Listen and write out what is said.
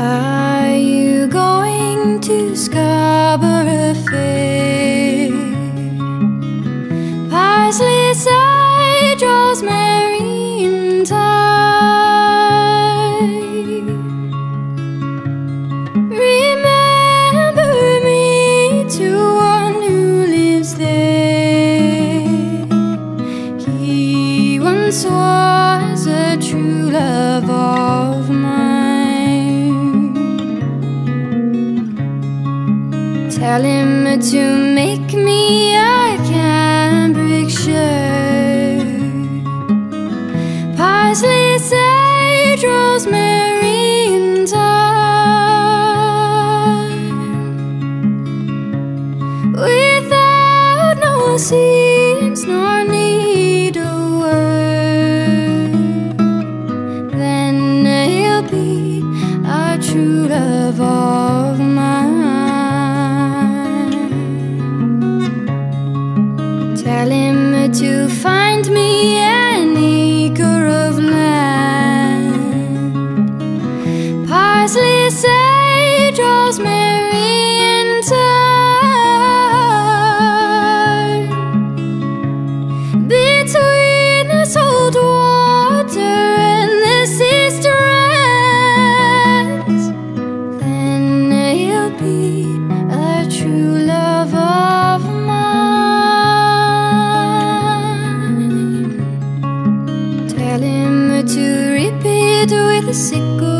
Are you going to Scarborough Fair? Parsley, sage, rosemary and thyme Remember me to one who lives there He once was Tell him to make me a cambric shirt, parsley, sage, rosemary, and thyme, without no seams nor needlework. Then he'll be a true love to find me. Tell him to repeat with a sickle